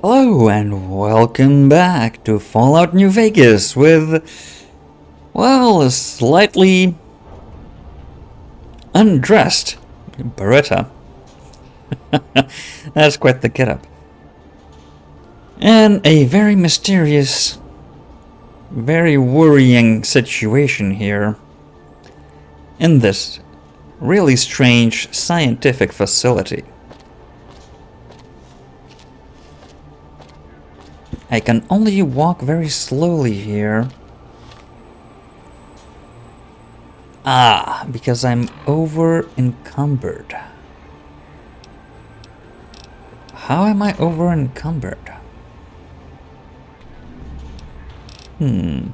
Hello and welcome back to Fallout New Vegas with, well, a slightly undressed Beretta. That's quite the getup. And a very mysterious, very worrying situation here in this really strange scientific facility. I can only walk very slowly here. Ah, because I'm over encumbered. How am I over encumbered? Hmm.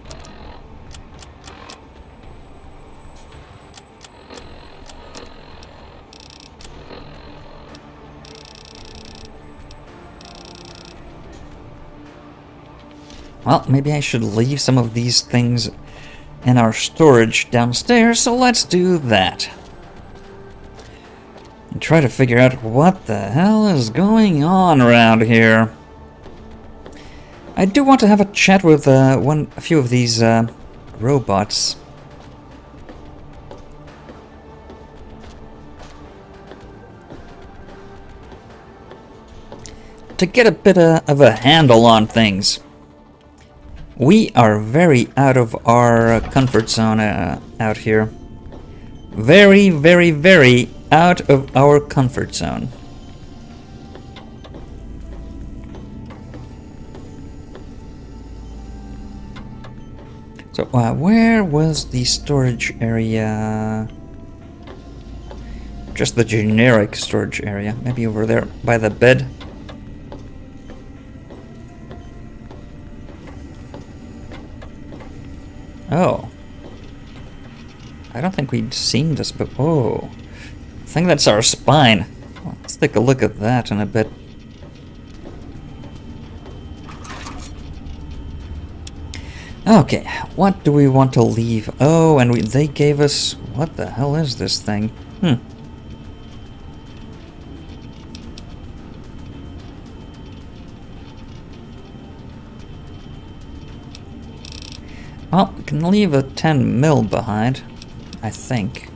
Well, maybe I should leave some of these things in our storage downstairs, so let's do that. And try to figure out what the hell is going on around here. I do want to have a chat with uh, one, a few of these uh, robots. To get a bit uh, of a handle on things. We are very out of our comfort zone uh, out here. Very, very, very out of our comfort zone. So, uh, where was the storage area? Just the generic storage area. Maybe over there by the bed. Oh. I don't think we'd seen this, but oh. I think that's our spine. Let's take a look at that in a bit. Okay, what do we want to leave? Oh, and we, they gave us... What the hell is this thing? Hmm. Well, we can leave a 10 mil behind, I think.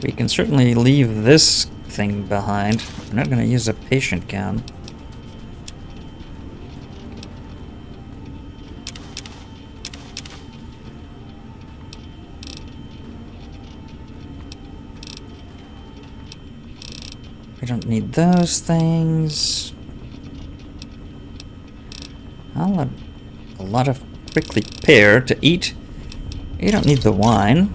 We can certainly leave this thing behind. I'm not going to use a patient gown. Don't need those things. I'll have a lot of prickly pear to eat. You don't need the wine.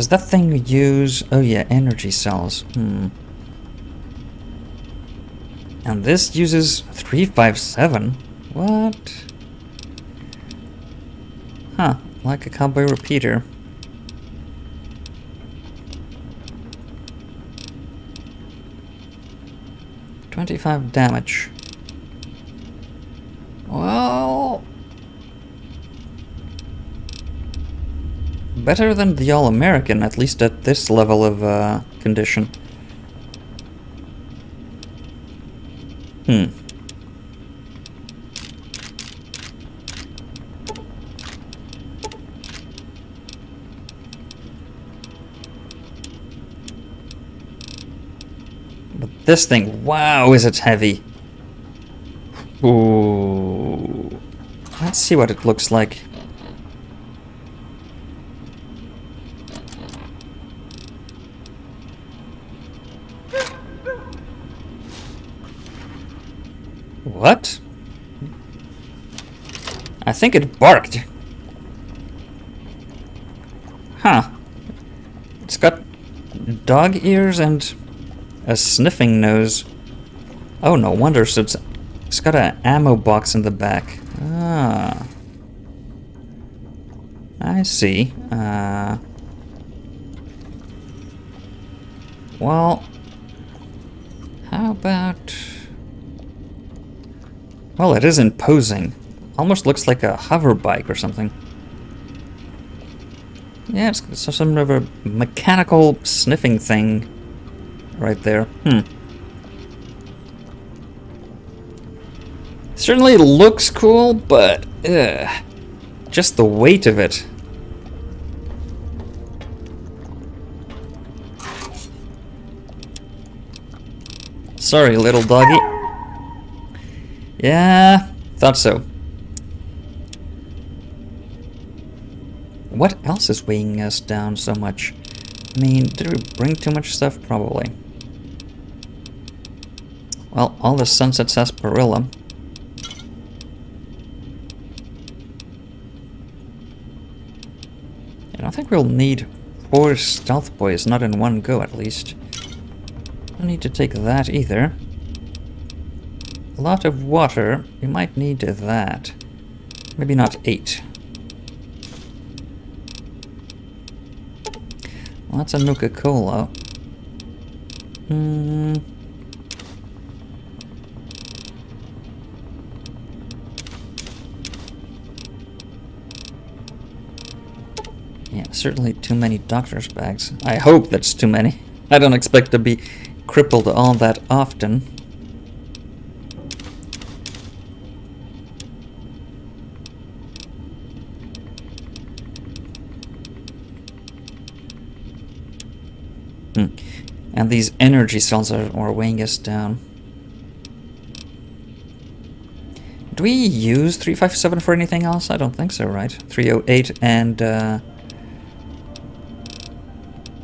Does that thing use... Oh yeah, energy cells. Hmm. And this uses 357? What? Huh, like a cowboy repeater. Twenty-five damage. Well... Better than the All-American, at least at this level of uh, condition. Hmm. But this thing, wow, is it heavy. Ooh. Let's see what it looks like. What? I think it barked. Huh. It's got dog ears and a sniffing nose. Oh, no wonder it's It's got an ammo box in the back. Ah. I see. Uh, well, how about... Well, it is imposing. Almost looks like a hover bike or something. Yeah, it's some sort of mechanical sniffing thing right there. Hmm. Certainly looks cool, but ugh, just the weight of it. Sorry, little doggy. Yeah, thought so. What else is weighing us down so much? I mean, did we bring too much stuff? Probably. Well, all the Sunset Sarsaparilla. And I think we'll need four stealth boys, not in one go at least. Don't need to take that either. A lot of water, we might need that. Maybe not eight. Lots a Nuka-Cola. Hmm. Yeah, certainly too many doctor's bags. I hope that's too many. I don't expect to be crippled all that often. Hmm. And these energy cells are, are weighing us down. Do we use 357 for anything else? I don't think so, right? 308 and uh,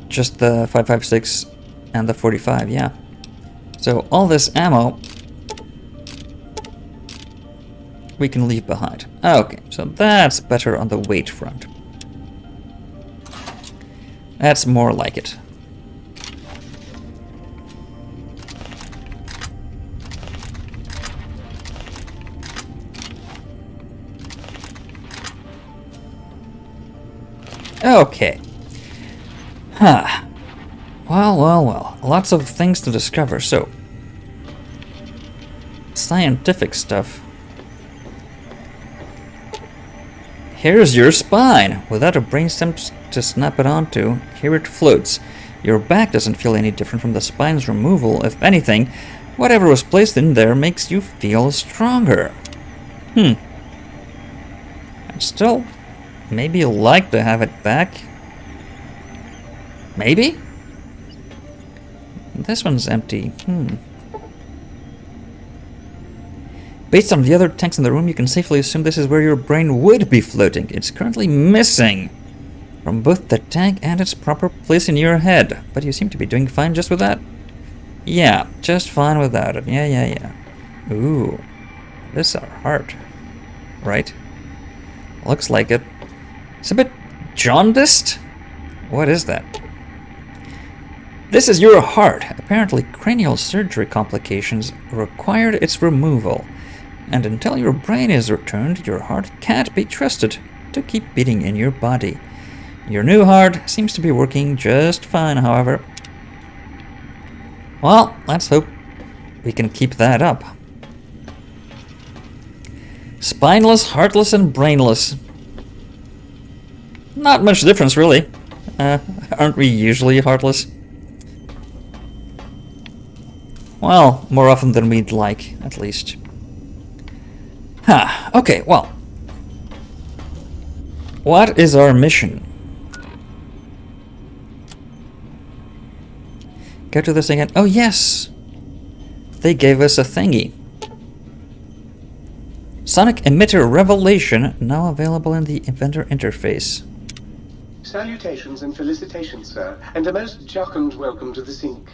just the 556 and the 45, yeah. So all this ammo we can leave behind. Okay, so that's better on the weight front. That's more like it. Okay. Huh. Well, well, well. Lots of things to discover, so... Scientific stuff. Here's your spine! Without a brainstem to snap it onto, here it floats. Your back doesn't feel any different from the spine's removal. If anything, whatever was placed in there makes you feel stronger. Hmm. I'm still Maybe you'll like to have it back. Maybe? This one's empty. Hmm. Based on the other tanks in the room, you can safely assume this is where your brain would be floating. It's currently missing from both the tank and its proper place in your head. But you seem to be doing fine just with that. Yeah, just fine without it. Yeah, yeah, yeah. Ooh. This is our heart. Right? Looks like it. It's a bit jaundiced? What is that? This is your heart. Apparently, cranial surgery complications required its removal. And until your brain is returned, your heart can't be trusted to keep beating in your body. Your new heart seems to be working just fine, however. Well, let's hope we can keep that up. Spineless, heartless, and brainless. Not much difference, really. Uh, aren't we usually heartless? Well, more often than we'd like, at least. Huh, okay, well. What is our mission? Go to this again. Oh, yes! They gave us a thingy. Sonic Emitter Revelation, now available in the Inventor interface. Salutations and felicitations, sir, and a most jocund welcome to the sink.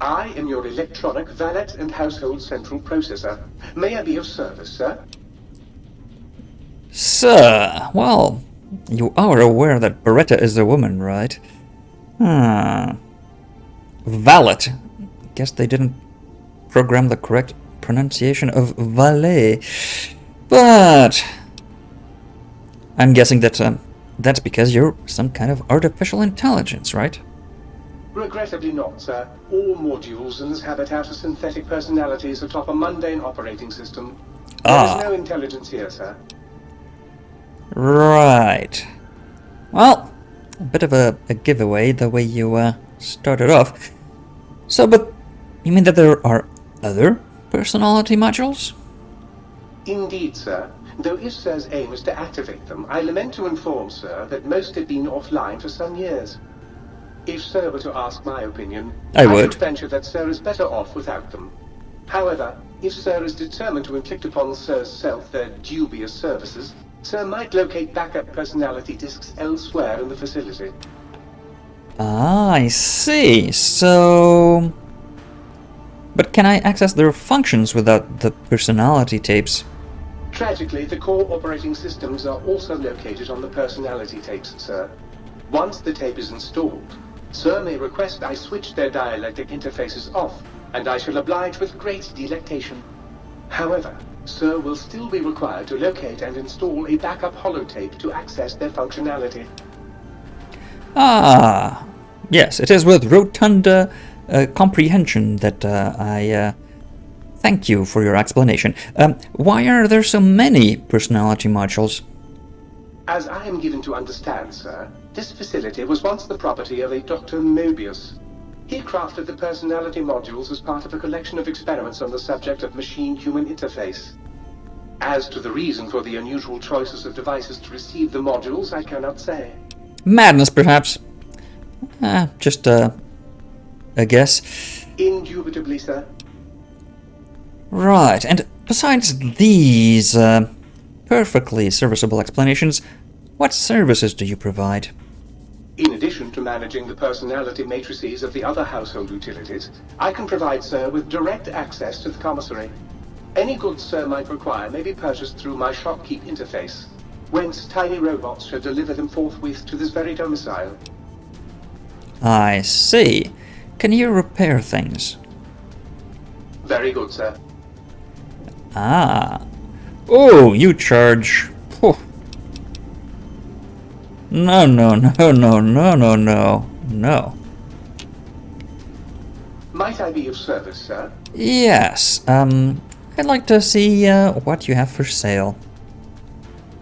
I am your electronic valet and household central processor. May I be of service, sir? Sir, well, you are aware that Beretta is a woman, right? Hmm. Valet. Guess they didn't program the correct pronunciation of valet. But I'm guessing that um, that's because you're some kind of artificial intelligence, right? Regrettably not, sir. All modules in this habitat are synthetic personalities atop a mundane operating system. There Ah. is no intelligence here, sir. Right. Well, a bit of a, a giveaway the way you uh, started off. So, but you mean that there are other personality modules? Indeed, sir. Though if Sir's aim is to activate them, I lament to inform Sir that most have been offline for some years. If Sir were to ask my opinion, I would. should venture that Sir is better off without them. However, if Sir is determined to inflict upon Sir's self their dubious services, Sir might locate backup personality disks elsewhere in the facility. Ah, I see. So. But can I access their functions without the personality tapes? Tragically, the core operating systems are also located on the personality tapes, sir. Once the tape is installed, Sir may request I switch their dialectic interfaces off, and I shall oblige with great delectation. However, Sir will still be required to locate and install a backup holotape to access their functionality. Ah, yes, it is with rotunda uh, comprehension that uh, I uh, thank you for your explanation. Um, why are there so many personality modules? As I am given to understand, sir, this facility was once the property of a Dr. Mobius. He crafted the personality modules as part of a collection of experiments on the subject of machine-human interface. As to the reason for the unusual choices of devices to receive the modules, I cannot say. Madness, perhaps. Ah, just uh, a guess. Indubitably, sir. Right, and besides these uh, perfectly serviceable explanations, what services do you provide? In addition to managing the personality matrices of the other household utilities, I can provide Sir with direct access to the commissary. Any goods Sir might require may be purchased through my shopkeep interface, whence tiny robots shall deliver them forthwith to this very domicile. I see. Can you repair things? Very good, sir. Ah. Oh, you charge. Phew. No, no, no, no, no, no, no, no. Might I be of service, sir? Yes, um, I'd like to see uh, what you have for sale.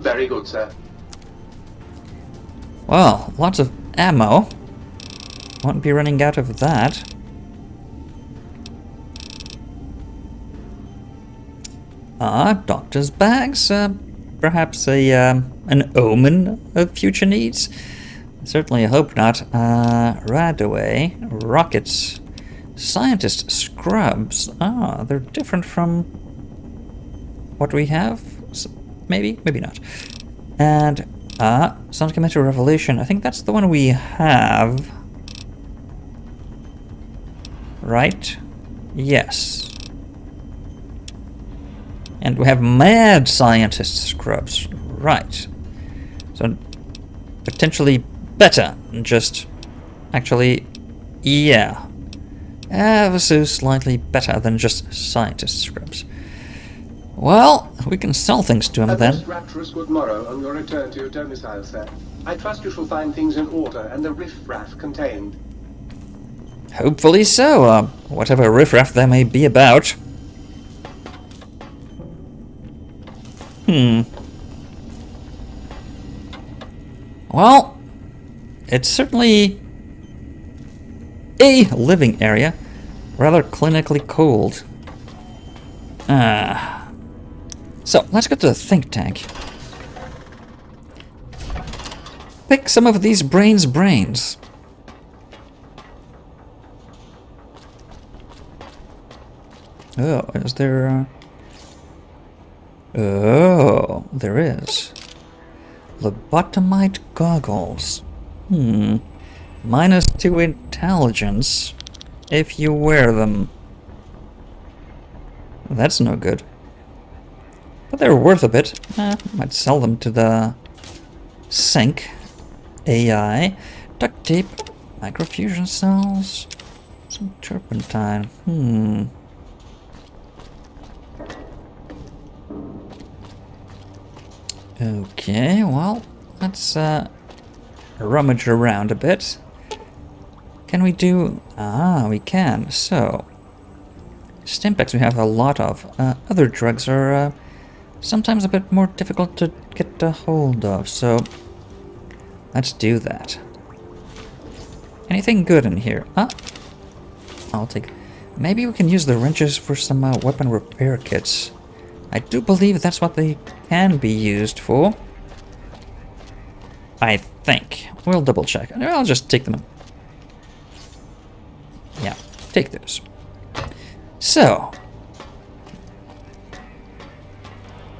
Very good, sir. Well, lots of ammo. Won't be running out of that. Ah, doctor's bags. Uh, perhaps a um, an omen of future needs. Certainly, I hope not. Uh, Radaway, rockets, scientist scrubs. Ah, they're different from what we have. S- maybe, maybe not. And ah, Sonic Emitter Revelation. I think that's the one we have. Right? Yes. And we have mad scientist scrubs. Right. So potentially better than just actually yeah. Ever so slightly better than just scientist scrubs. Well, we can sell things to him A then. rapturous good morrow on your return to your domicile, sir. I trust you shall find things in order and the riff-raff contained. Hopefully so, uh, whatever riffraff there may be about. Hmm. Well, it's certainly a living area, rather clinically cold. Ah. So, let's go to the think tank. Pick some of these brains' brains. Oh, is there? Uh... Oh, there is. Lobotomite goggles. Hmm. Minus two intelligence if you wear them. That's no good. But they're worth a bit. Eh, might sell them to the sink. AI. Duct tape. Microfusion cells. Some turpentine. Hmm. Okay, well, let's uh, rummage around a bit. Can we do... Ah, we can. So, Stimpaks we have a lot of. Uh, other drugs are uh, sometimes a bit more difficult to get a hold of, so let's do that. Anything good in here? Ah, I'll take... Maybe we can use the wrenches for some uh, weapon repair kits. I do believe that's what they can be used for. I think. We'll double check. I'll just take them. Yeah, take those. So.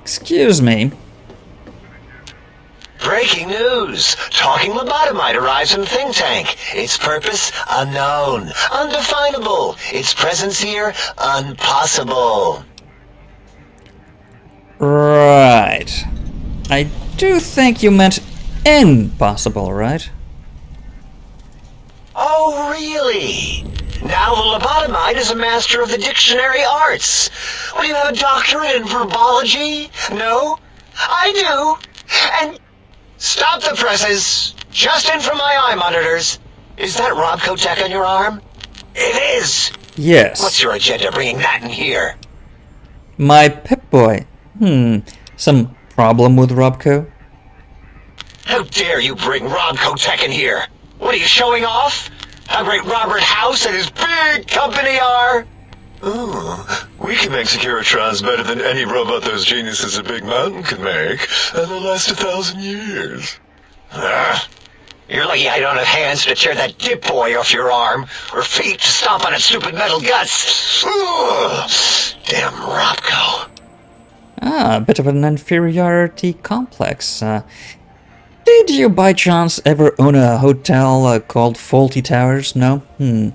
Excuse me. Breaking news! Talking lobotomite arrives in Think Tank. Its purpose, unknown. Undefinable. Its presence here, impossible. Right. I do think you meant impossible, right? Oh, really? Now the lobotomite is a master of the dictionary arts. What, do you have a doctorate in verbology? No? I do. And stop the presses. Just in from my eye monitors. Is that Robco tech on your arm? It is. Yes. What's your agenda bringing that in here? My Pip-Boy. Hmm. Some problem with Robco? How dare you bring Robco tech in here? What are you showing off? How great Robert House and his big company are? Oh, we can make Securitrons better than any robot those geniuses at Big Mountain could make, and they'll last a thousand years. Ugh. You're lucky I don't have hands to tear that Pip-Boy off your arm, or feet to stomp on its stupid metal guts. Ugh. Damn Robco. Ah, a bit of an inferiority complex. Uh, did you by chance ever own a hotel uh, called Fawlty Towers? No? Hmm.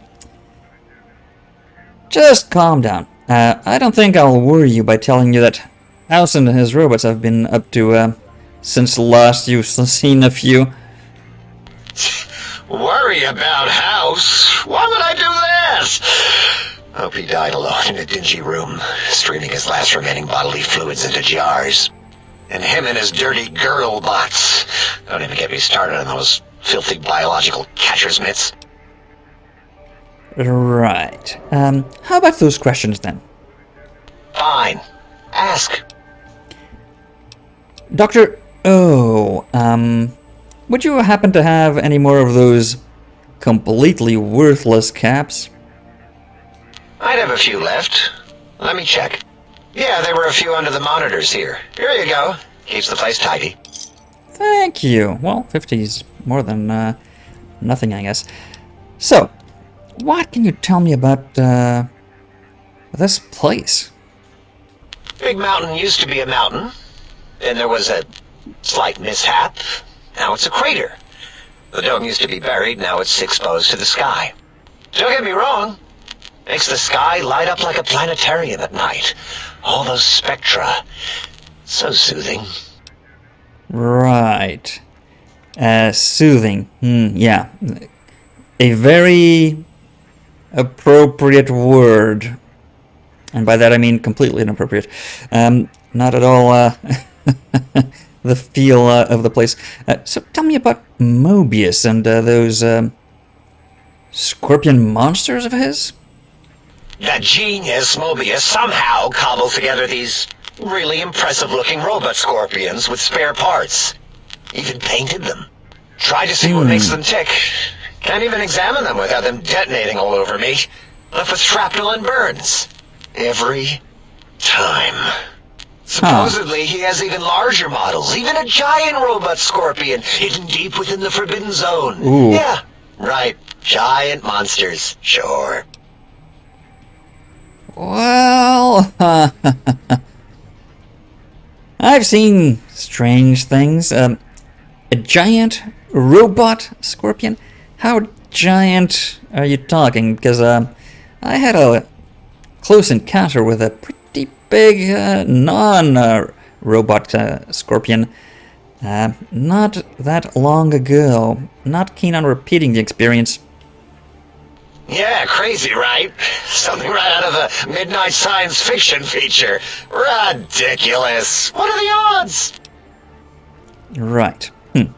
Just calm down. Uh, I don't think I'll worry you by telling you that House and his robots have been up to uh, since last you've seen a few. Worry about House? Why would I do this? Hope he died alone in a dingy room, streaming his last remaining bodily fluids into jars. And him and his dirty girl bots. Don't even get me started on those filthy biological catcher's mitts. Right. Um, how about those questions then? Fine. Ask. Doctor, oh, um, would you happen to have any more of those completely worthless caps? I'd have a few left. Let me check. Yeah, there were a few under the monitors here. Here you go. Keeps the place tidy. Thank you. Well, 50's more than uh, nothing, I guess. So, what can you tell me about uh, this place? Big Mountain used to be a mountain. Then there was a slight mishap. Now it's a crater. The dome used to be buried, now it's exposed to the sky. Don't get me wrong. Makes the sky light up like a planetarium at night. All those spectra. So soothing. Right. Uh, soothing. Hmm, yeah. A very appropriate word. And by that I mean completely inappropriate. Um, not at all uh, the feel uh, of the place. Uh, so tell me about Mobius and uh, those um, scorpion monsters of his? That genius Mobius somehow cobbled together these really impressive looking robot scorpions with spare parts. Even painted them. Tried to see what makes hmm. them tick. Can't even examine them without them detonating all over me. Left with shrapnel and burns. Every time. Supposedly, he has even larger models, even a giant robot scorpion hidden deep within the Forbidden Zone. Ooh. Yeah, right. Giant monsters, sure. Well, I've seen strange things. Um, a giant robot scorpion? How giant are you talking? Because um, I had a close encounter with a pretty big uh, non-robot uh, scorpion uh, not that long ago. Not keen on repeating the experience. Yeah, crazy, right? Something right out of a midnight science fiction feature. Ridiculous. What are the odds? Right. Hmm.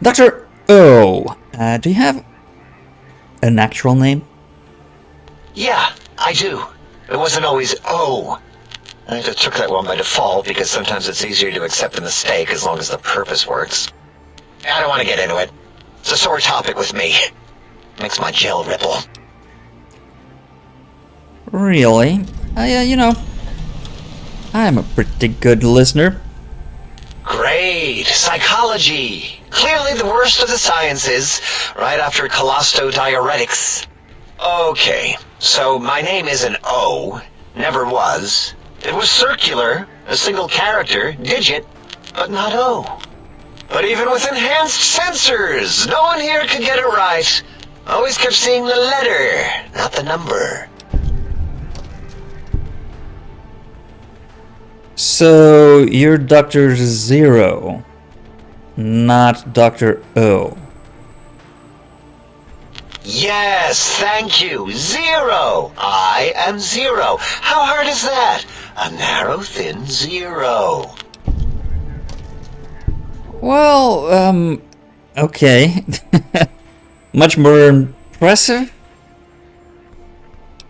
Dr. O, uh, do you have an actual name? Yeah, I do. It wasn't always O. I just took that one by default because sometimes it's easier to accept the mistake as long as the purpose works. I don't want to get into it. It's a sore topic with me. Makes my gel ripple. Really? Uh, yeah, you know, I'm a pretty good listener. Great. Psychology. Clearly the worst of the sciences, right after colostodiuretics. Okay, so my name is an O. Never was. It was circular, a single character, digit, but not O. But even with enhanced sensors, no one here could get it right. Always kept seeing the letter, not the number. So you're Dr. Zero, not Dr. O. Yes, thank you. Zero. I am zero. How hard is that? A narrow, thin zero. Well, um, okay. Much more impressive.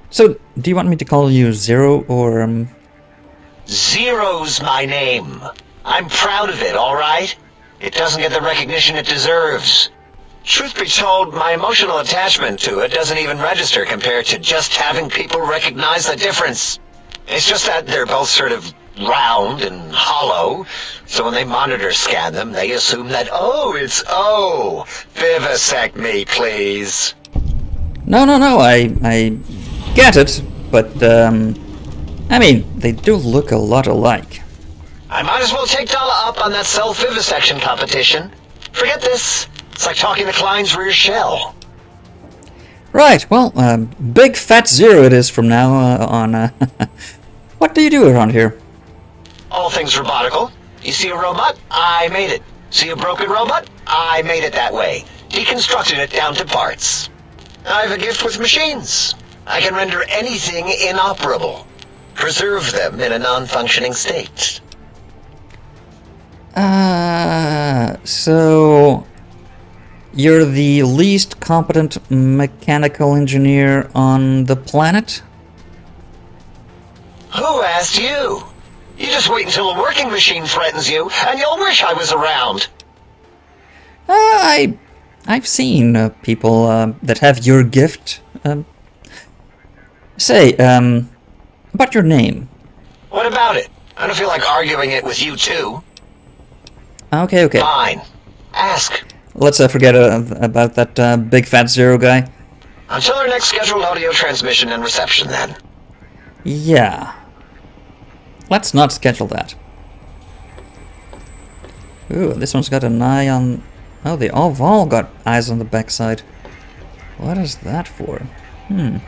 So, do you want me to call you Zero or, um, Zero's my name. I'm proud of it, alright? It doesn't get the recognition it deserves. Truth be told, my emotional attachment to it doesn't even register compared to just having people recognize the difference. It's just that they're both sort of round and hollow, so when they monitor scan them, they assume that, oh, it's O. Vivisect me, please. No, no, no, I, I get it, but, um, I mean, they do look a lot alike. I might as well take Dala up on that self-vivisection competition. Forget this. It's like talking to Klein's rear shell. Right, well, um, big fat zero it is from now uh, on. Uh, what do you do around here? All things robotical. You see a robot? I made it. See a broken robot? I made it that way. Deconstructed it down to parts. I have a gift with machines. I can render anything inoperable. Preserve them in a non-functioning state. Uh, so you're the least competent mechanical engineer on the planet? Who asked you? You just wait until a working machine threatens you, and you'll wish I was around. Uh, I, I've seen uh, people uh, that have your gift. Um, say, um, about your name. What about it? I don't feel like arguing it with you two. Okay, okay. Fine. Ask. Let's uh, forget uh, about that uh, big fat zero guy. Until our next scheduled audio transmission and reception, then. Yeah. Let's not schedule that. Ooh, this one's got an eye on... Oh, they all, have all got eyes on the backside. What is that for? Hmm.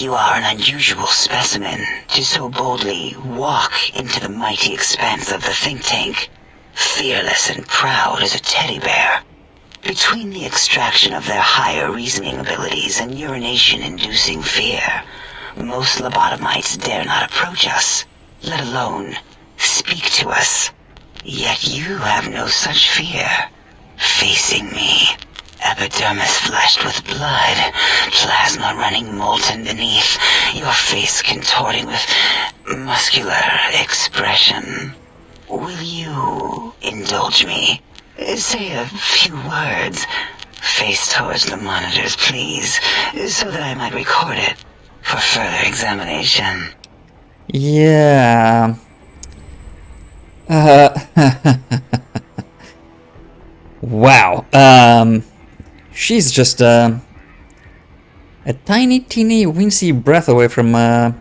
You are an unusual specimen to so boldly walk into the mighty expanse of the think tank, fearless and proud as a teddy bear. Between the extraction of their higher reasoning abilities and urination-inducing fear, most lobotomites dare not approach us, let alone speak to us. Yet you have no such fear. Facing me, epidermis flushed with blood, plasma running molten beneath, your face contorting with muscular expression. Will you indulge me? Say a few words. Face towards the monitors, please, so that I might record it for further examination. Yeah. Uh, wow. Um, she's just uh, a tiny, teeny, wincy breath away from uh,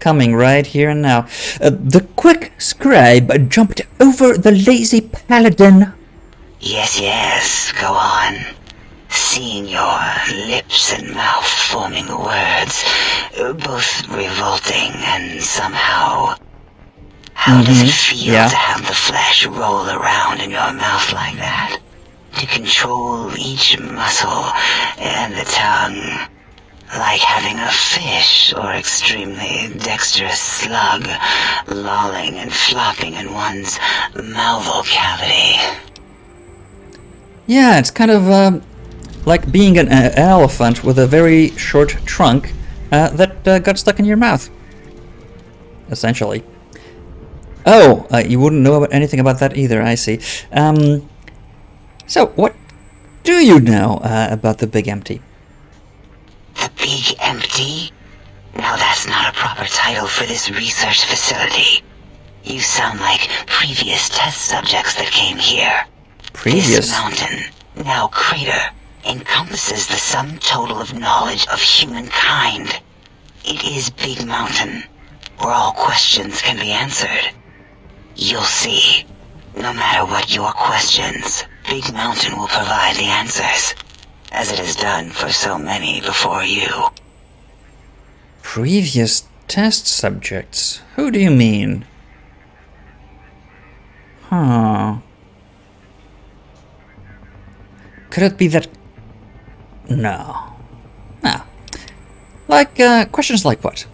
coming right here and now. Uh, the quick scribe jumped over the lazy paladin. Yes, yes, go on. Seeing your lips and mouth forming words, both revolting and somehow. How does it feel yeah. to have the flesh roll around in your mouth like that? To control each muscle and the tongue. Like having a fish or extremely dexterous slug lolling and flopping in one's mouthal cavity. Yeah, it's kind of um, like being an, uh, elephant with a very short trunk uh, that uh, got stuck in your mouth. Essentially. Oh, uh, you wouldn't know anything about that either, I see. Um, so, what do you know uh, about the Big Empty? The Big Empty? Now that's not a proper title for this research facility. You sound like previous test subjects that came here. Previous. This mountain, now crater, encompasses the sum total of knowledge of humankind. It is Big Mountain, where all questions can be answered. You'll see. No matter what your questions, Big Mountain will provide the answers, as it has done for so many before you. Previous test subjects? Who do you mean? Huh. Could it be that. No. No. Like, uh, questions like what?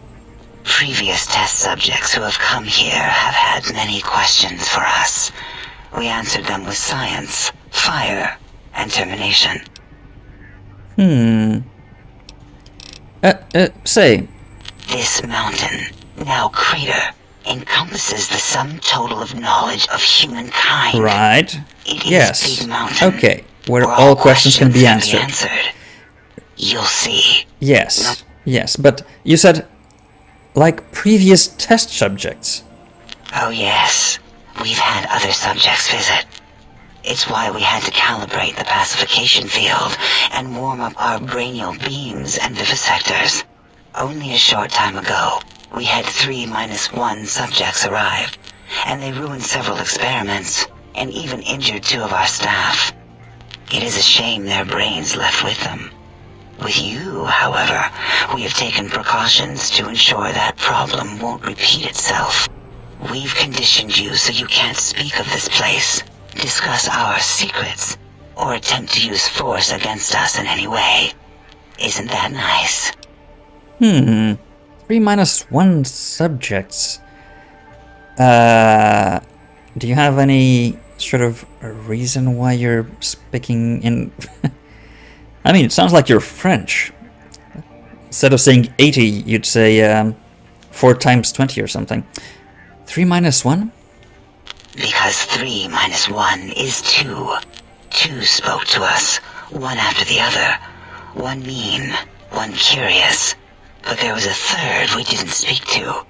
Previous test subjects who have come here have had many questions for us. We answered them with science, fire, and termination. Hmm. Uh, uh, say, This mountain, now crater, encompasses the sum total of knowledge of humankind. right? It Yes. Okay, where all questions can be answered. answered. You'll see. Yes. Yes, but you said. Like previous test subjects. Oh yes, we've had other subjects visit. It's why we had to calibrate the pacification field and warm up our brainial beams and vivisectors. Only a short time ago, we had three minus one subjects arrive, and they ruined several experiments, and even injured two of our staff. It is a shame their brains left with them. With you, however, we have taken precautions to ensure that problem won't repeat itself. We've conditioned you so you can't speak of this place, discuss our secrets, or attempt to use force against us in any way. Isn't that nice? Hmm. Three minus one subjects. Uh. Do you have any sort of reason why you're speaking in. I mean, it sounds like you're French. Instead of saying 80, you'd say um, 4 times 20 or something. 3 minus 1? Because three minus one is two. Two spoke to us, one after the other. One mean, one curious. But there was a third we didn't speak to.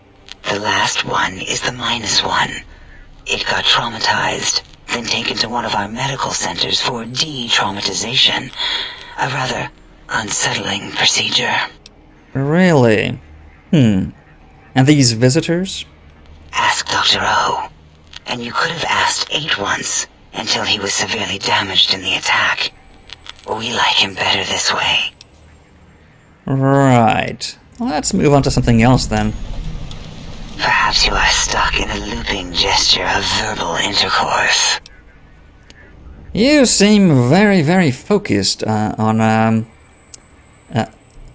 The last one is the minus one. It got traumatized, then taken to one of our medical centers for de-traumatization. A rather unsettling procedure. Really? Hmm. And these visitors? Ask Dr. O. And you could have asked eight once, until he was severely damaged in the attack. We like him better this way. Right. Let's move on to something else then. Perhaps you are stuck in a looping gesture of verbal intercourse. You seem very, very focused uh, on um, uh,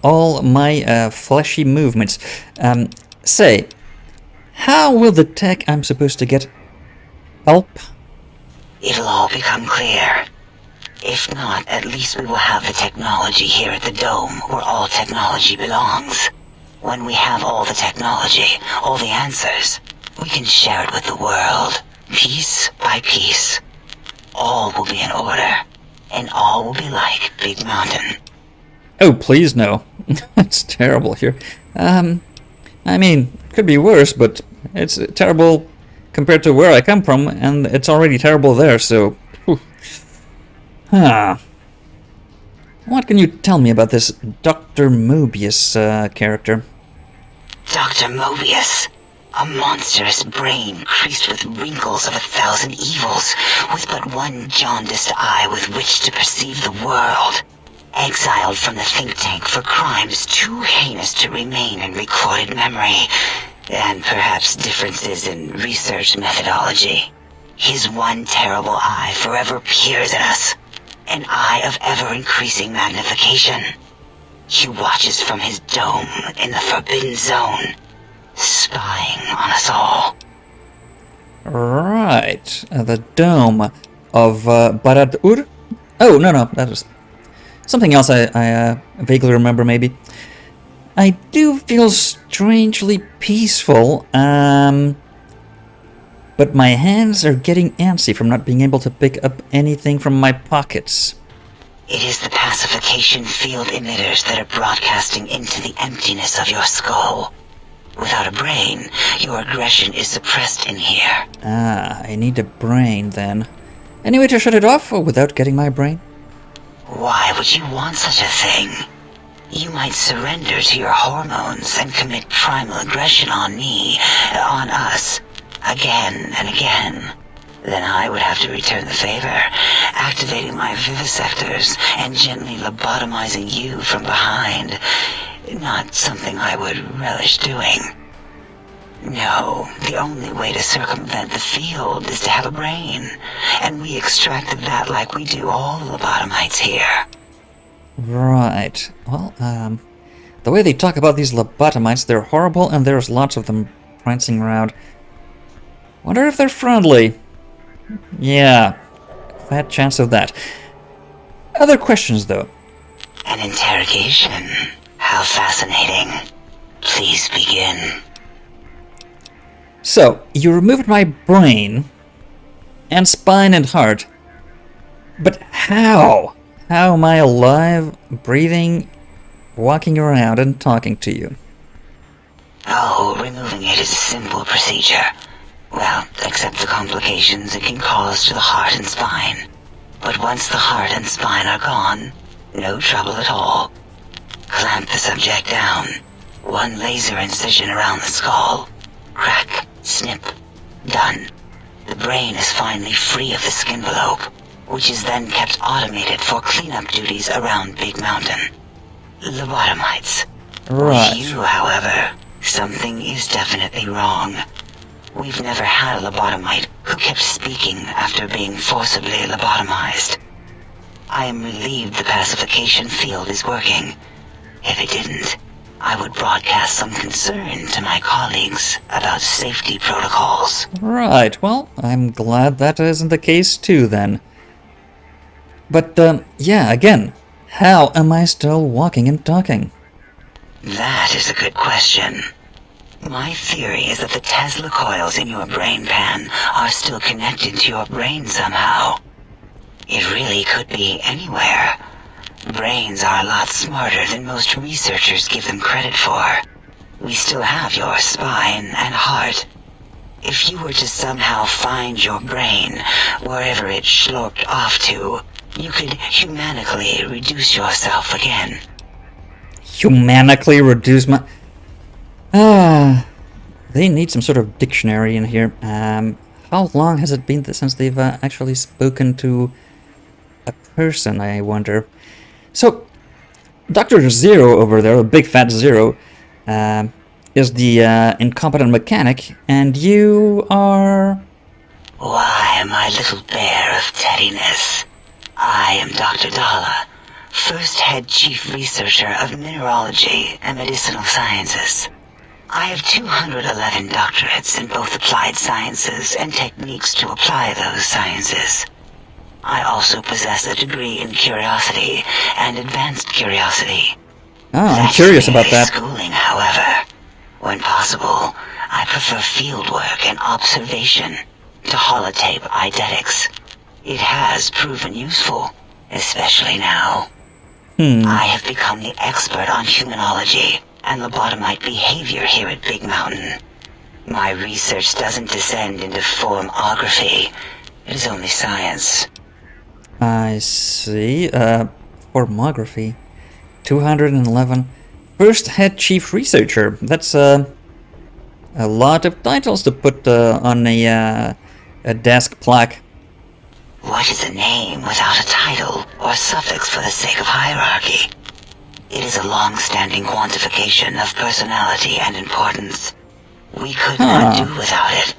all my uh, fleshy movements. Um, say, how will the tech I'm supposed to get help? It'll all become clear. If not, at least we will have the technology here at the Dome, where all technology belongs. When we have all the technology, all the answers, we can share it with the world, piece by piece. All will be in order, and all will be like Big Mountain. Oh, please no. it's terrible here. Um, I mean, could be worse, but it's terrible compared to where I come from, and it's already terrible there, so. Huh. What can you tell me about this Dr. Mobius uh, character? Dr. Mobius, a monstrous brain creased with wrinkles of a thousand evils, with but one jaundiced eye with which to perceive the world. Exiled from the think tank for crimes too heinous to remain in recorded memory, and perhaps differences in research methodology. His one terrible eye forever peers at us, an eye of ever increasing magnification. He watches from his dome in the Forbidden Zone, spying on us all. Right. Uh, the dome of uh, Barad-dur? Oh, no, no, that was something else I, I uh, vaguely remember, maybe. I do feel strangely peaceful, um, but my hands are getting antsy from not being able to pick up anything from my pockets. It is the pacification field emitters that are broadcasting into the emptiness of your skull. Without a brain, your aggression is suppressed in here. Ah, I need a brain then. Any way to shut it off without getting my brain? Why would you want such a thing? You might surrender to your hormones and commit primal aggression on me, on us, again and again. Then I would have to return the favor, activating my vivisectors and gently lobotomizing you from behind. Not something I would relish doing. No, the only way to circumvent the field is to have a brain, and we extracted that like we do all lobotomites here. Right. Well, um, the way they talk about these lobotomites, they're horrible and there's lots of them prancing around. Wonder if they're friendly. Yeah, fat chance of that. Other questions, though. An interrogation. How fascinating. Please begin. So, you removed my brain and spine and heart. But how? How am I alive, breathing, walking around, and talking to you? Oh, removing it is a simple procedure. Well, except the complications it can cause to the heart and spine. But once the heart and spine are gone, no trouble at all. Clamp the subject down. One laser incision around the skull. Crack, snip, done. The brain is finally free of the skin envelope, which is then kept automated for cleanup duties around Big Mountain. Lobotomites. Right. With you, however, something is definitely wrong. We've never had a lobotomite who kept speaking after being forcibly lobotomized. I am relieved the pacification field is working. If it didn't, I would broadcast some concern to my colleagues about safety protocols. Right, well, I'm glad that isn't the case too then. But, um, yeah, again, how am I still walking and talking? That is a good question. My theory is that the Tesla coils in your brain pan are still connected to your brain somehow. It really could be anywhere. Brains are a lot smarter than most researchers give them credit for. We still have your spine and heart. If you were to somehow find your brain, wherever it sloped off to, you could humanically reduce yourself again. Humanically reduce my. Ah, they need some sort of dictionary in here. Um, how long has it been since they've uh, actually spoken to a person? I wonder. So, Doctor Zero over there, a big fat Zero, um, is the uh, incompetent mechanic, and you are. Why, my little bear of teddiness. I am Dr. Dala, first head chief researcher of mineralogy and medicinal sciences. I have 211 doctorates in both applied sciences and techniques to apply those sciences. I also possess a degree in curiosity and advanced curiosity. Oh, I'm That's curious about that. Schooling, however. When possible, I prefer fieldwork and observation to holotape eidetics. It has proven useful, especially now. Hmm. I have become the expert on humanology and lobotomite behavior here at Big Mountain. My research doesn't descend into formography. It is only science. I see. Uh, formography. 211. First head chief researcher. That's uh, a lot of titles to put uh, on a, uh, a desk plaque. What is a name without a title or suffix for the sake of hierarchy? It is a long-standing quantification of personality and importance. We could not Huh. do without it.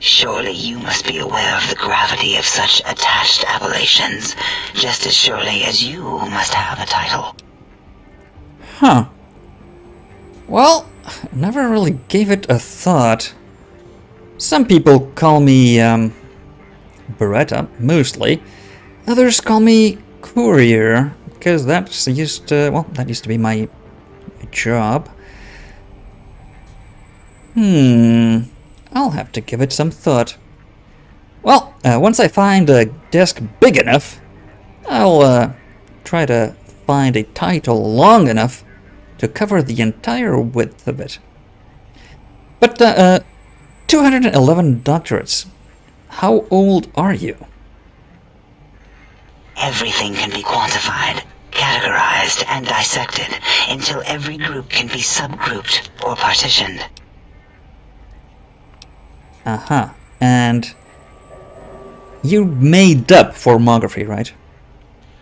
Surely you must be aware of the gravity of such attached appellations, just as surely as you must have a title. Huh. Well, never really gave it a thought. Some people call me, um, Beretta, mostly. Others call me Courier, because that's used to, well, that used to be my job. Hmm, I'll have to give it some thought. Well, uh, once I find a desk big enough, I'll uh, try to find a title long enough to cover the entire width of it. But, uh, uh 211 doctorates. How old are you? Everything can be quantified, categorized, and dissected until every group can be subgrouped or partitioned. Uh huh. And you made up formography, right?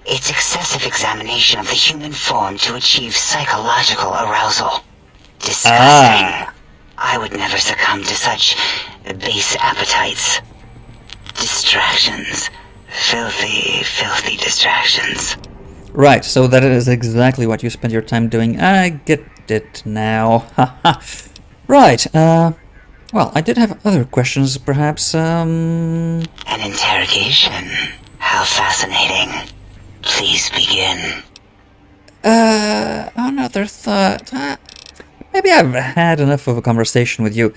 It's excessive examination of the human form to achieve psychological arousal. Disgusting. Ah. I would never succumb to such base appetites. Distractions. Filthy, filthy distractions. Right, so that is exactly what you spend your time doing. I get it now. Right, uh, well, I did have other questions, perhaps, um... An interrogation. How fascinating. Please begin. Uh, another thought. Uh, maybe I've had enough of a conversation with you.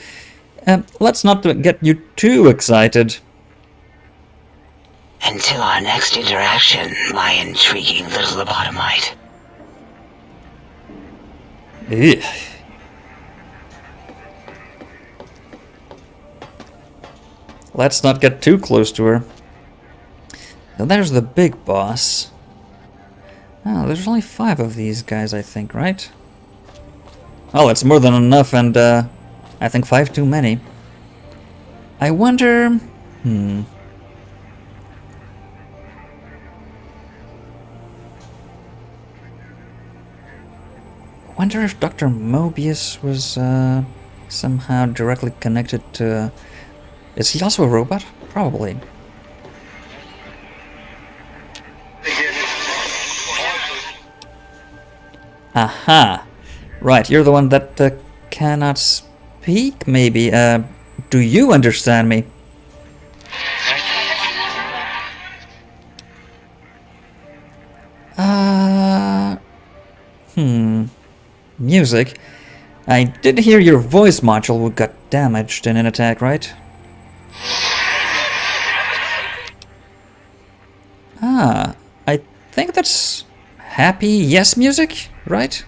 Um, let's not get you too excited. Until our next interaction, my intriguing little lobotomite. Ugh. Let's not get too close to her. Now there's the big boss. Oh, there's only five of these guys, I think, right? Oh, it's more than enough, and uh, I think five too many. I wonder... Hmm... wonder if Dr. Mobius was uh, somehow directly connected to... Is he also a robot? Probably. Aha! Right, you're the one that uh, cannot speak, maybe. Uh, do you understand me? Uh... Music? I did hear your voice module got damaged in an attack, right? Ah, I think that's happy yes music, right?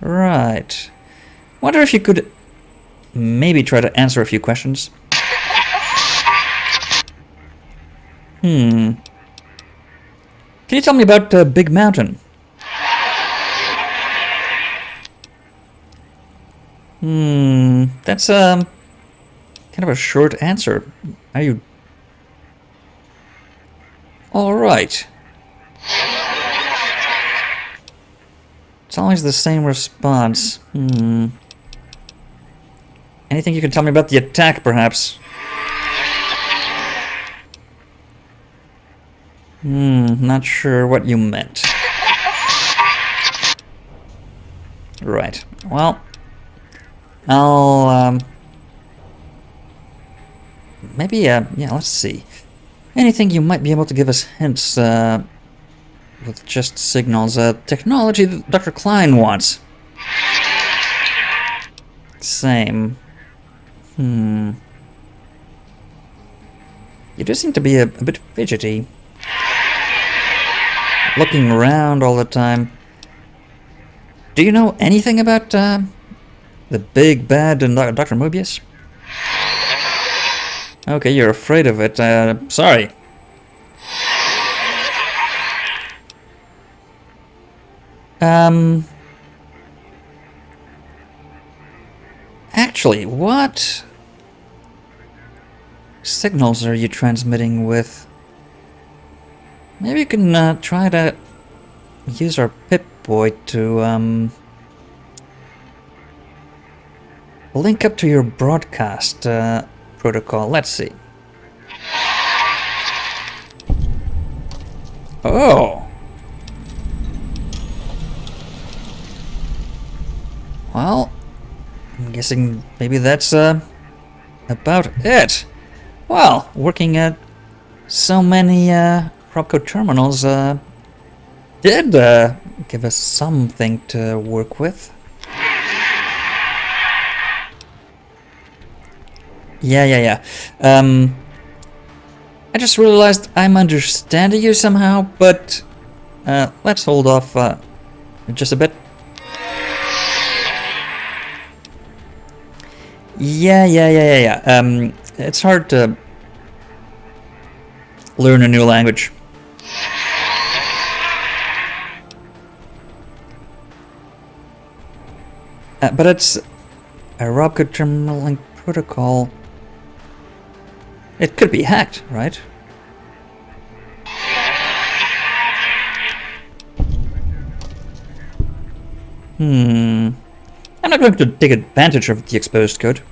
Right. Wonder if you could maybe try to answer a few questions. Hmm. Can you tell me about uh, Big Mountain? Hmm, that's um kind of a short answer. Are you all right? It's always the same response. Hmm. Anything you can tell me about the attack, perhaps? Hmm, not sure what you meant. Right. Well, I'll, um... Maybe, uh, yeah, let's see. Anything you might be able to give us hints, uh, with just signals, uh, technology that Dr. Klein wants. Same. Hmm. You do seem to be a, a bit fidgety. Looking around all the time. Do you know anything about, uh, the big bad and Dr. Mobius? Okay, you're afraid of it. Uh, sorry. Um... Actually, what signals are you transmitting with? Maybe we can uh, try to use our Pip-Boy to um, link up to your broadcast uh, protocol. Let's see. Oh. Well, I'm guessing maybe that's uh, about it. Well, working at so many uh, Robco terminals uh, did uh, give us something to work with. Yeah, yeah, yeah. Um, I just realized I'm understanding you somehow, but uh, let's hold off uh, just a bit. Yeah, yeah, yeah, yeah, yeah. Um, it's hard to learn a new language. Uh, but it's a Robco Terminal Link Protocol. It could be hacked, right? Hmm. I'm not going to take advantage of the exposed code.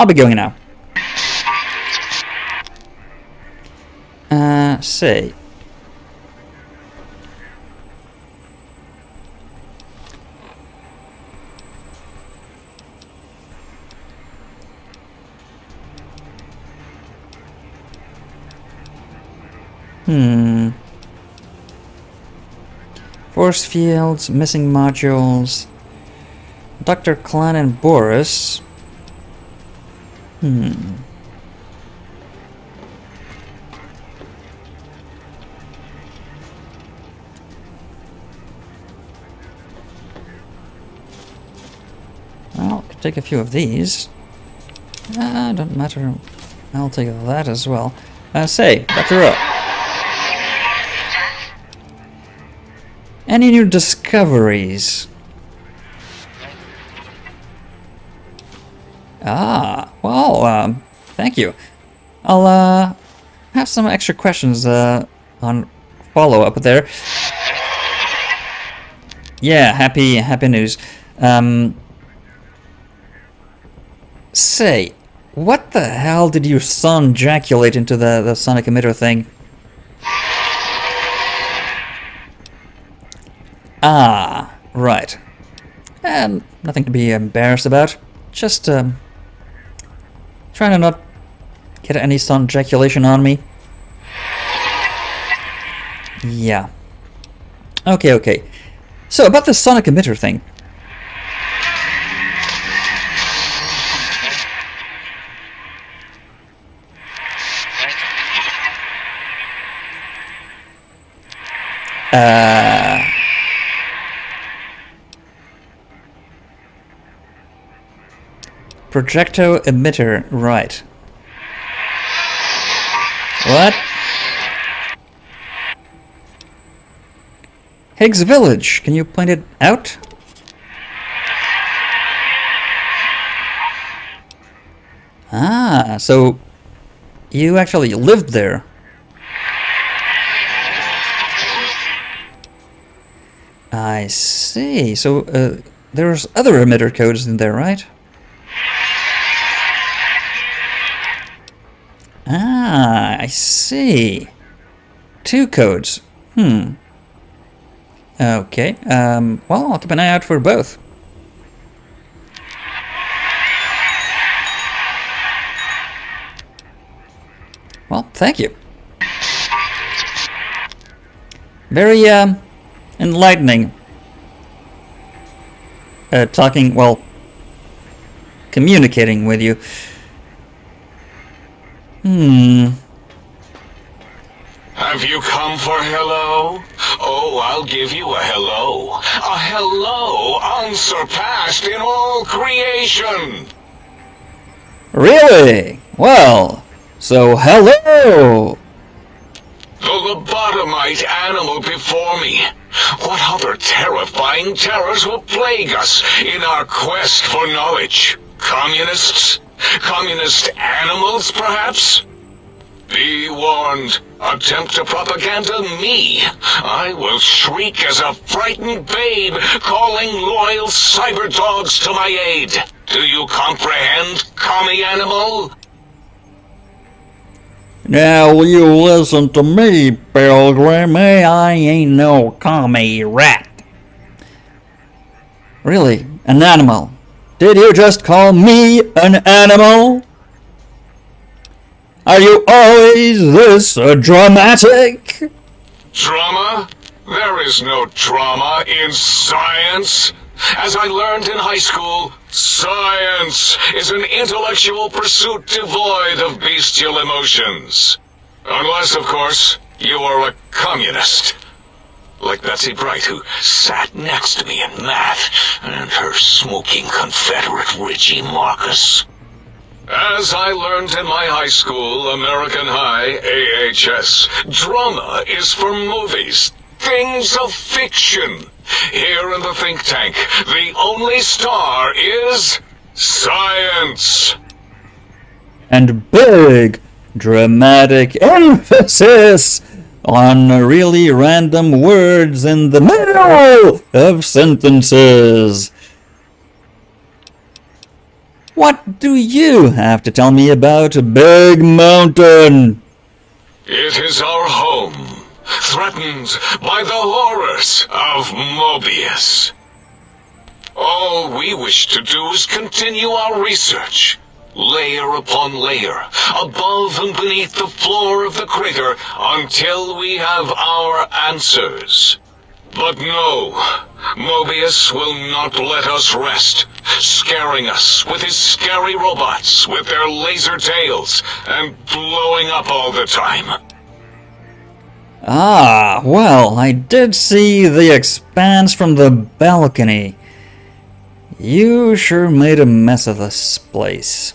I'll be going now. Uh, see. Hmm. Force fields, missing modules. Dr. Klein and Boris. Hmm. Well, could take a few of these. Ah, don't matter. I'll take that as well. Uh, say, Dr. Up. Any new discoveries? Ah, thank you. I'll, uh, have some extra questions, uh, on follow-up there. Yeah, happy, happy news. Um, say, what the hell did your son ejaculate into the, the sonic emitter thing? Ah, right. And nothing to be embarrassed about. Just, um, trying to not any sun ejaculation on me. Yeah. Okay, okay. So, about the sonic emitter thing. Uh... Projecto emitter, right. What? Higgs Village, can you point it out? Ah, so you actually lived there. I see. So uh, there's other emitter codes in there, right? Ah, I see. Two codes. Hmm. Okay. Um, well, I'll keep an eye out for both. Well, thank you. Very, um, enlightening. Uh, talking, well, communicating with you. Hmm. Have you come for hello? Oh, I'll give you a hello. A hello unsurpassed in all creation. Really? Well, so hello! The lobotomite animal before me. What other terrifying terrors will plague us in our quest for knowledge? Communists? Communist animals, perhaps? Be warned. Attempt to propaganda me. I will shriek as a frightened babe, calling loyal cyber dogs to my aid. Do you comprehend, commie animal? Now you listen to me, Pilgrim. eh? I ain't no commie rat. Really? An animal? Did you just call me an animal? Are you always this dramatic? Drama? There is no drama in science. As I learned in high school, science is an intellectual pursuit devoid of bestial emotions. Unless, of course, you are a communist. Like Betsy Bright, who sat next to me in math, and her smoking Confederate Richie Marcus. As I learned in my high school, American High, AHS, drama is for movies, things of fiction. Here in the think tank, the only star is science. And big dramatic emphasis on really random words in the middle of sentences. What do you have to tell me about Big Mountain? It is our home, threatened by the horrors of Mobius. All we wish to do is continue our research, layer upon layer, above and beneath the floor of the crater, until we have our answers. But no, Mobius will not let us rest, scaring us with his scary robots with their laser tails and blowing up all the time. Ah, well, I did see the expanse from the balcony. You sure made a mess of this place.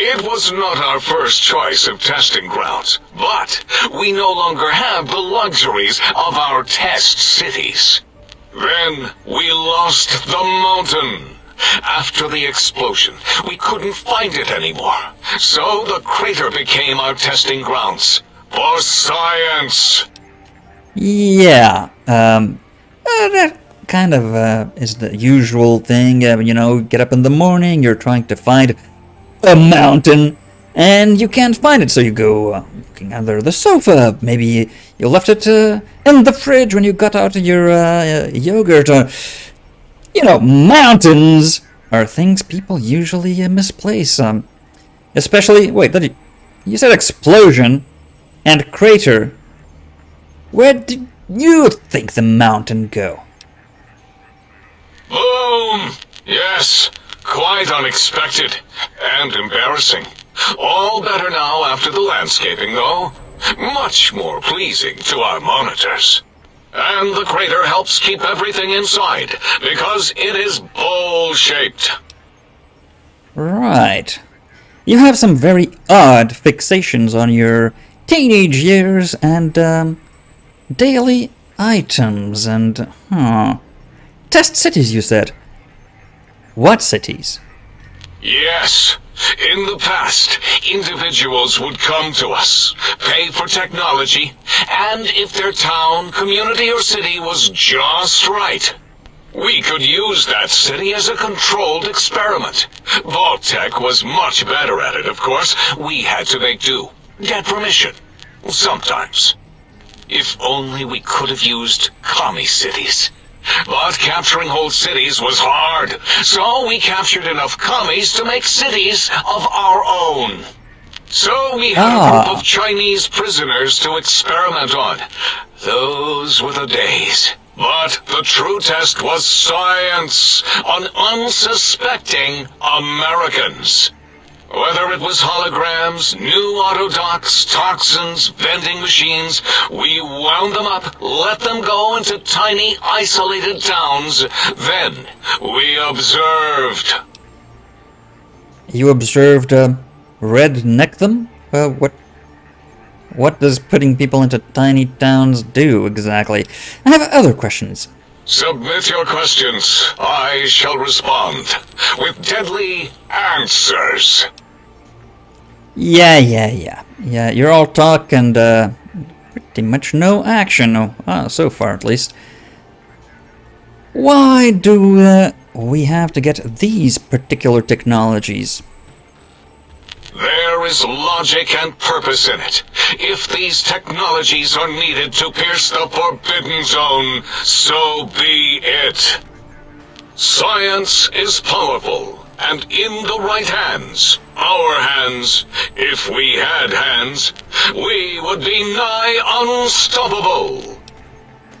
It was not our first choice of testing grounds, but we no longer have the luxuries of our test cities. Then we lost the mountain. After the explosion, we couldn't find it anymore. So the crater became our testing grounds. For science. Yeah, um, uh, that kind of uh, is the usual thing. Uh, you know, get up in the morning, you're trying to find a mountain, and you can't find it, so you go uh, looking under the sofa. Maybe you left it uh, in the fridge when you got out your uh, yogurt. Or, you know, mountains are things people usually uh, misplace. Um, especially, wait, did you, you said explosion and crater. Where did you think the mountain go? Boom! Yes, quite unexpected and embarrassing. All better now after the landscaping, though. Much more pleasing to our monitors. And the crater helps keep everything inside, because it is bowl-shaped. Right. You have some very odd fixations on your teenage years and um, daily items and huh. Test cities, you said. What cities? Yes. In the past, individuals would come to us, pay for technology, and if their town, community, or city was just right, we could use that city as a controlled experiment. Vault-Tec was much better at it, of course. We had to make do. Get permission. Sometimes. If only we could have used commie cities. But capturing whole cities was hard, so we captured enough commies to make cities of our own. So we had a Ah. group of Chinese prisoners to experiment on. Those were the days. But the true test was science on unsuspecting Americans. Whether it was holograms, new auto autodocs, toxins, vending machines, we wound them up, let them go into tiny, isolated towns. Then we observed. You observed uh, redneck them? Uh, what? What does putting people into tiny towns do exactly? I have other questions. Submit your questions. I shall respond with deadly answers. Yeah, yeah, yeah. Yeah, you're all talk and uh, pretty much no action, uh, so far at least. Why do uh, we have to get these particular technologies? There is logic and purpose in it. If these technologies are needed to pierce the Forbidden Zone, so be it. Science is powerful, and in the right hands, our hands, if we had hands, we would be nigh unstoppable.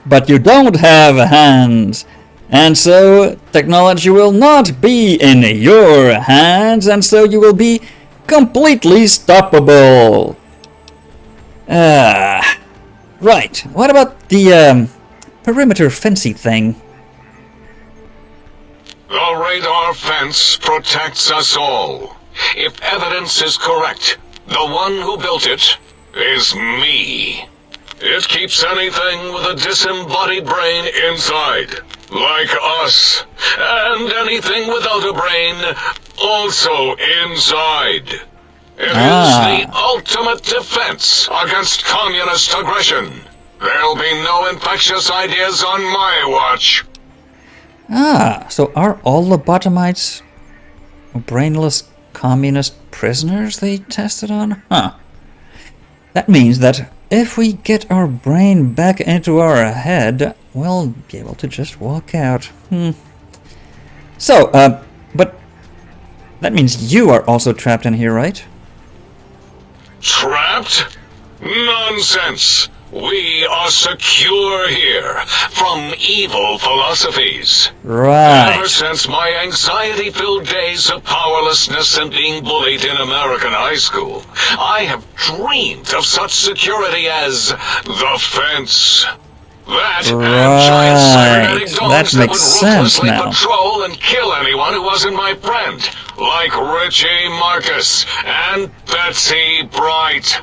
But you don't have hands. And so technology will not be in your hands, and so you will be completely stoppable. Ah, right. What about the um, perimeter fencing thing? The radar fence protects us all. If evidence is correct, the one who built it is me. It keeps anything with a disembodied brain inside, like us, and anything without a brain also inside. It is Ah. the ultimate defense against communist aggression. There'll be no infectious ideas on my watch. Ah, so are all lobotomites brainless communist prisoners they tested on? Huh. That means that if we get our brain back into our head, we'll be able to just walk out. Hmm. So, uh, but that means you are also trapped in here, right? Trapped? Nonsense! We are secure here from evil philosophies. Right. Ever since my anxiety filled days of powerlessness and being bullied in American high school, I have dreamed of such security as the fence. That Right. That makes sense now. patrol and kill anyone who wasn't my friend, like Richie Marcus and Betsy Bright.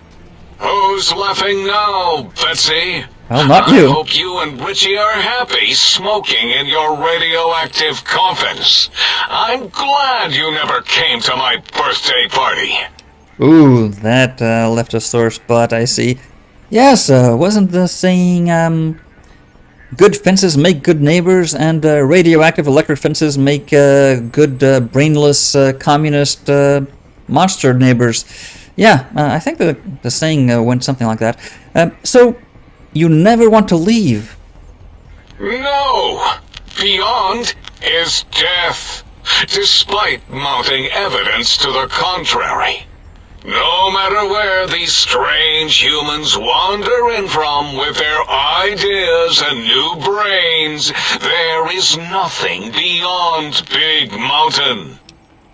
Who's laughing now, Betsy? Well, not you. I hope you and Richie are happy smoking in your radioactive coffins. I'm glad you never came to my birthday party. Ooh, that uh, left a sore spot, I see. Yes, uh, wasn't the saying, um, good fences make good neighbors, and uh, radioactive electric fences make uh, good uh, brainless uh, communist uh, monster neighbors? Yeah, uh, I think the, the saying went something like that. Um, so, you never want to leave. No! Beyond is death, despite mounting evidence to the contrary. No matter where these strange humans wander in from with their ideas and new brains, there is nothing beyond Big Mountain.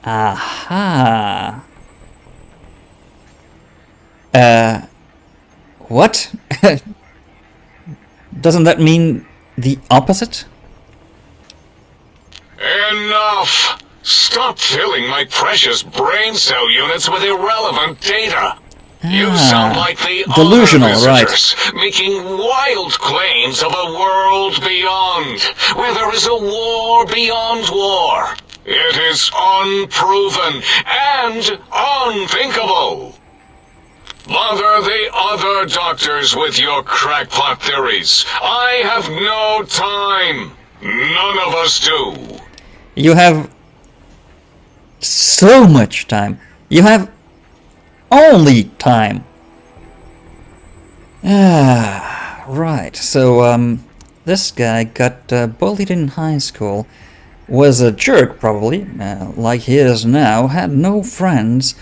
Aha. Uh, what? Doesn't that mean the opposite? Enough! Stop filling my precious brain cell units with irrelevant data. You Ah, sound like the delusional, other right. making wild claims of a world beyond, where there is a war beyond war. It is unproven and unthinkable. Bother the other doctors with your crackpot theories. I have no time. None of us do. You have so much time. You have only time. Ah, right. So, um, this guy got uh, bullied in high school, was a jerk probably, uh, like he is now, had no friends,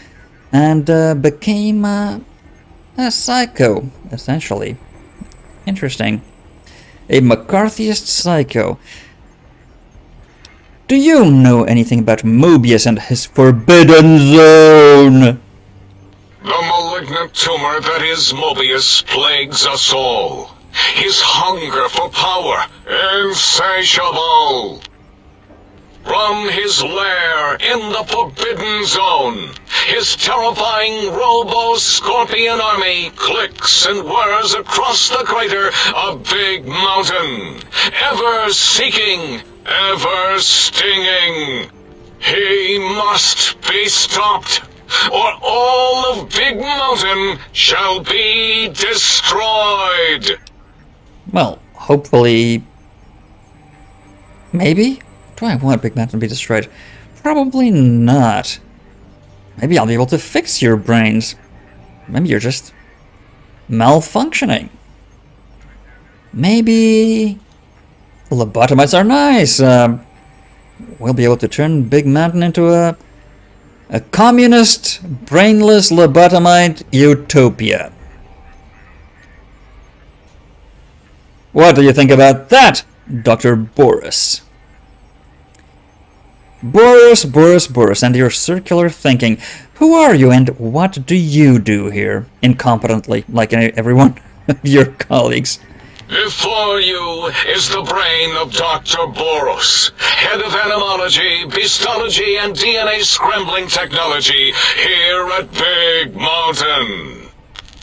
and uh, became a psycho, essentially. Interesting. A McCarthyist psycho. Do you know anything about Mobius and his Forbidden Zone? The malignant tumor that is Mobius plagues us all. His hunger for power, insatiable. From his lair in the Forbidden Zone, his terrifying Robo-Scorpion army clicks and whirs across the crater of Big Mountain, ever seeking, ever stinging. He must be stopped, or all of Big Mountain shall be destroyed. Well, hopefully... Maybe? Do I want Big Mountain to be destroyed? Probably not. Maybe I'll be able to fix your brains. Maybe you're just malfunctioning. Maybe lobotomites are nice. Um, we'll be able to turn Big Mountain into a a communist, brainless lobotomite utopia. What do you think about that, Dr. Boris? Boris, Boris, Boris, and your circular thinking. Who are you and what do you do here, incompetently, like everyone of your colleagues? Before you is the brain of Dr. Borous, head of animology, beastology, and DNA scrambling technology here at Big Mountain.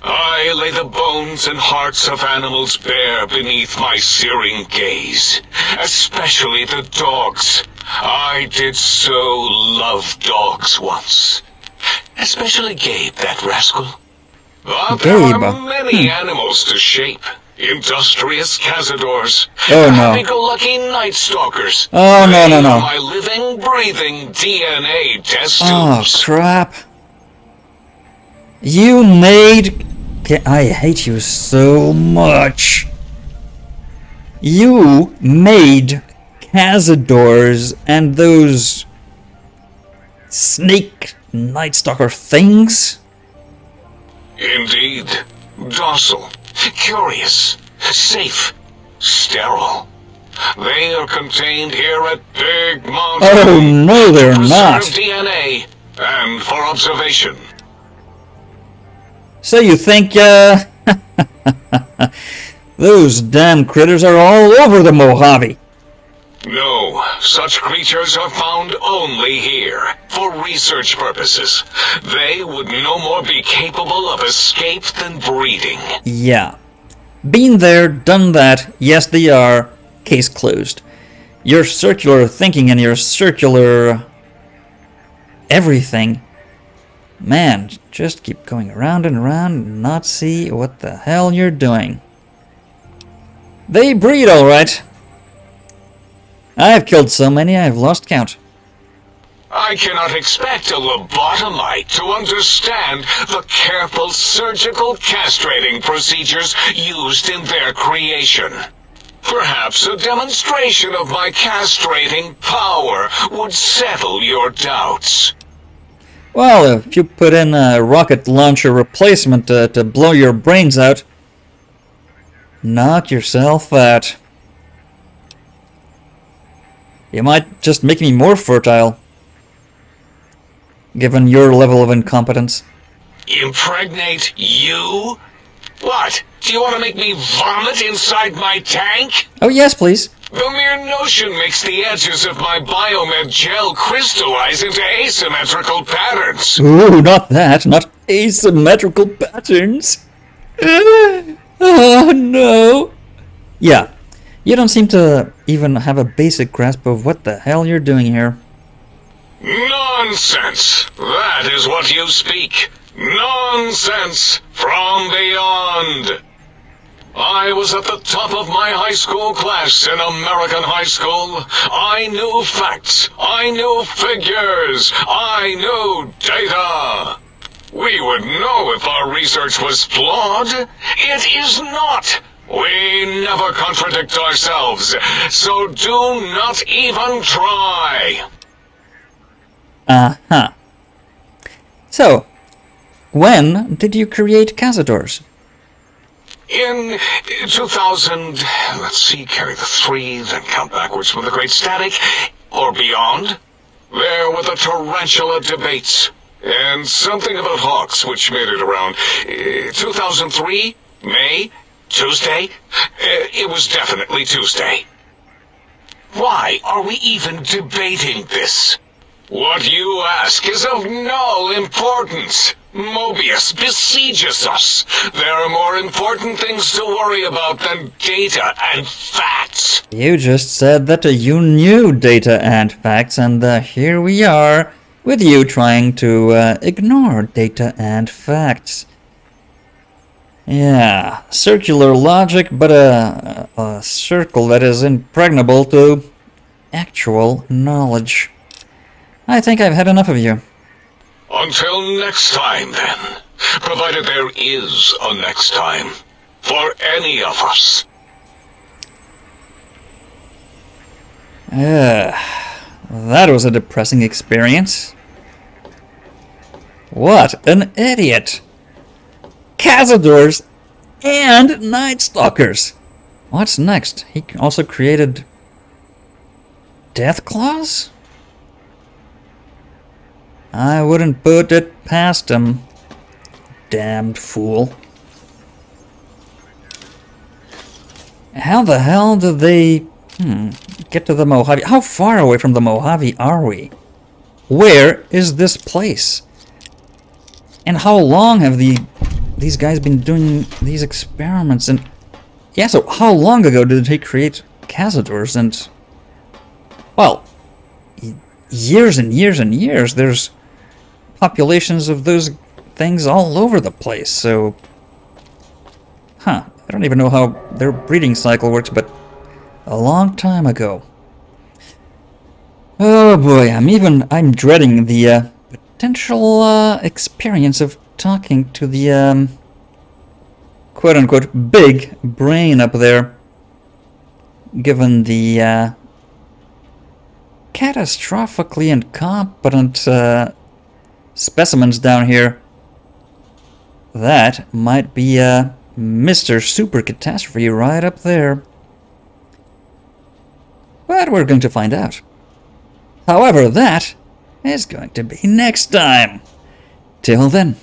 I lay the bones and hearts of animals bare beneath my searing gaze, especially the dogs. I did so love dogs once. Especially Gabe, that rascal. But there are uh, many hmm. animals to shape. Industrious cazadors. Oh, no. Happy-go-lucky night stalkers. Oh, no, no, no. My living, breathing DNA test Oh, crap. You made... I hate you so much. You made Cazadors and those... Snake Night Stalker things? Indeed. Docile, curious, safe, sterile. They are contained here at Big Mountain. Oh, no, they're not. DNA and for observation. So you think, uh... those damn critters are all over the Mojave. No, such creatures are found only here, for research purposes. They would no more be capable of escape than breeding. Yeah. Been there, done that. Yes, they are. Case closed. Your circular thinking and your circular. everything. Man, just keep going around and around and not see what the hell you're doing. They breed alright. I've killed so many I've lost count. I cannot expect a lobotomite to understand the careful surgical castrating procedures used in their creation. Perhaps a demonstration of my castrating power would settle your doubts. Well, if you put in a rocket launcher replacement to, to blow your brains out, knock yourself out. You might just make me more fertile, given your level of incompetence. Impregnate you? What? Do you want to make me vomit inside my tank? Oh, yes, please. The mere notion makes the edges of my biomed gel crystallize into asymmetrical patterns. Ooh, not that, not asymmetrical patterns. oh, no. Yeah, you don't seem to even have a basic grasp of what the hell you're doing here. Nonsense! That is what you speak. Nonsense from beyond. I was at the top of my high school class in American high school. I knew facts. I knew figures. I knew data. We would know if our research was flawed. It is not. We never contradict ourselves, so do not even try. Uh-huh. So, when did you create Cazadors? In 2000, let's see, carry the three, then count backwards from the Great Static, or beyond. There were the Tarantula debates, and something about Hawks, which made it around uh, 2003, May, Tuesday. Uh, it was definitely Tuesday. Why are we even debating this? What you ask is of no importance. Mobius besieges us. There are more important things to worry about than data and facts. You just said that uh, you knew data and facts, and uh, here we are with you trying to uh, ignore data and facts. Yeah, circular logic, but a, a circle that is impregnable to actual knowledge. I think I've had enough of you. Until next time, then. Provided there is a next time. For any of us. Ugh, that was a depressing experience. What an idiot! Cazadors and Nightstalkers! What's next? He also created Deathclaws? I wouldn't put it past him. Damned fool. How the hell did they hmm, get to the Mojave? How far away from the Mojave are we? Where is this place? And how long have the these guys been doing these experiments? And yeah, so how long ago did they create Cazadors? And well, years and years and years. There's populations of those things all over the place, so... Huh, I don't even know how their breeding cycle works, but a long time ago. Oh boy, I'm even, I'm dreading the uh, potential uh, experience of talking to the, um, quote-unquote, big brain up there, given the, uh, catastrophically incompetent, uh, specimens down here. That might be uh, a Mr. Super Catastrophe right up there. But we're going to find out. However, that is going to be next time. Till then.